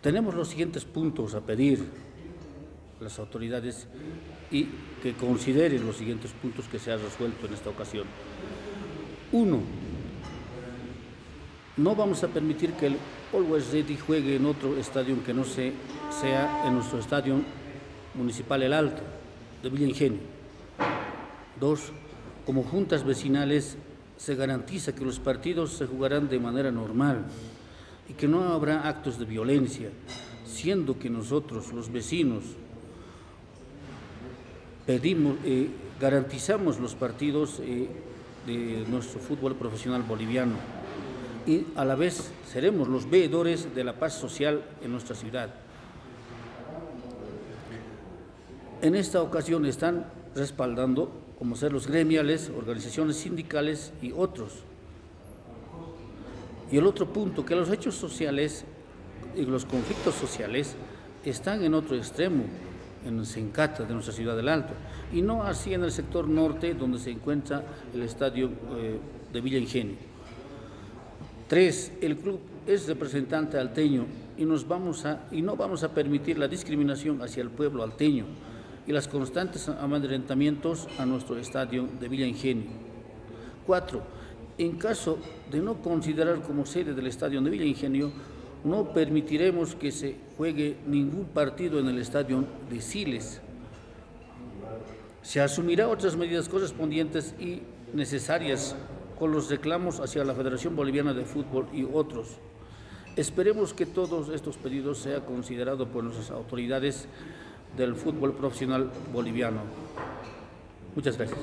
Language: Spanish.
Tenemos los siguientes puntos a pedir a las autoridades y que consideren los siguientes puntos que se han resuelto en esta ocasión. Uno, no vamos a permitir que el Always Ready juegue en otro estadio que no se, sea en nuestro estadio municipal El Alto, de Villa Ingenio. Dos, como juntas vecinales se garantiza que los partidos se jugarán de manera normal y que no habrá actos de violencia, siendo que nosotros, los vecinos, pedimos, eh, garantizamos los partidos eh, de nuestro fútbol profesional boliviano y a la vez seremos los veedores de la paz social en nuestra ciudad. En esta ocasión están respaldando, como ser los gremiales, organizaciones sindicales y otros. Y el otro punto, que los hechos sociales y los conflictos sociales están en otro extremo, en Sencata de nuestra ciudad del Alto, y no así en el sector norte donde se encuentra el estadio eh, de Villa Ingenio. Tres, el club es representante alteño y, nos vamos a, y no vamos a permitir la discriminación hacia el pueblo alteño y los constantes amedrentamientos a nuestro estadio de Villa Ingenio. Cuatro, en caso de no considerar como sede del estadio de Villa Ingenio, no permitiremos que se juegue ningún partido en el estadio de Siles. Se asumirá otras medidas correspondientes y necesarias con los reclamos hacia la Federación Boliviana de Fútbol y otros. Esperemos que todos estos pedidos sean considerados por nuestras autoridades del fútbol profesional boliviano. Muchas gracias.